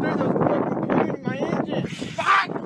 through the fucking in my engine. Fuck!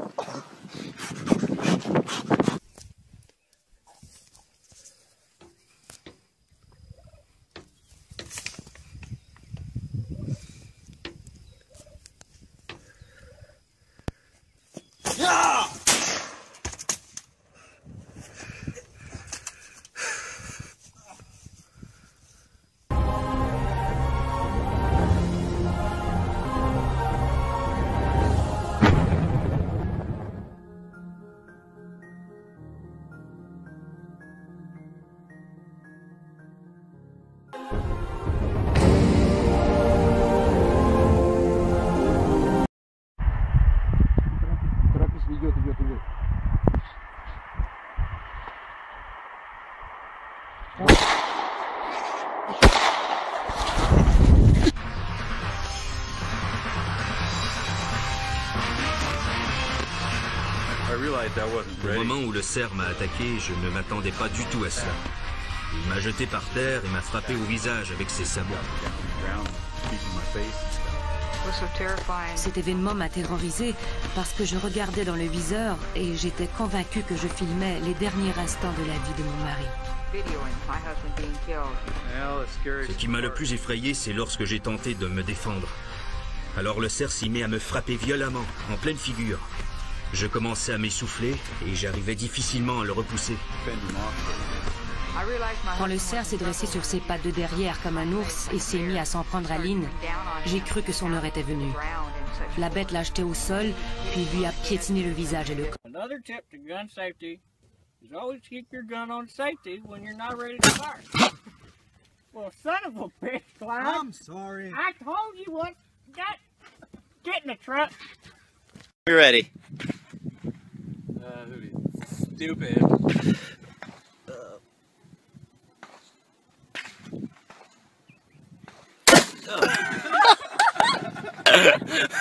Торопись, идет, идет, идет. I realized I wasn't Au ready. moment où le cerf m'a attaqué, je ne m'attendais pas du tout à cela. Il m'a jeté par terre et m'a frappé au visage avec ses sabots. Cet événement m'a terrorisé parce que je regardais dans le viseur et j'étais convaincue que je filmais les derniers instants de la vie de mon mari. Ce qui m'a le plus effrayé, c'est lorsque j'ai tenté de me défendre. Alors le cerf s'y met à me frapper violemment, en pleine figure. Je commençais à m'essouffler et j'arrivais difficilement à le repousser. Quand le cerf s'est dressé sur ses pattes de derrière comme un ours et s'est mis à s'en prendre à Lynn, j'ai cru que son heure était venue. La bête l'a jeté au sol, puis lui a piétiné le visage et le corps. Another tip to gun safety is always keep your gun on safety when you're not ready to fire. well, son of a bitch, Clyde. I'm sorry. I told you what. Get, get in the truck. We're ready. Uh, Stupid.